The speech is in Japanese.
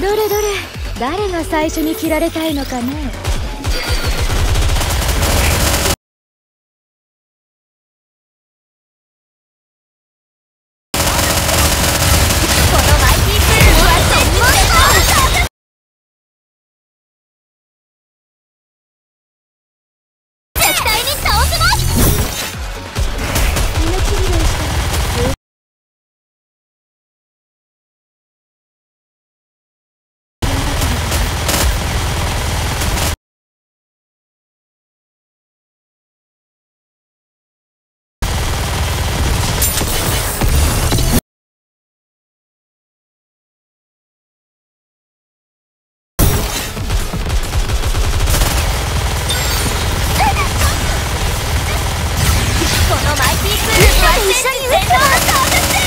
どれどれ誰が最初に切られたいのかね。私たちやりました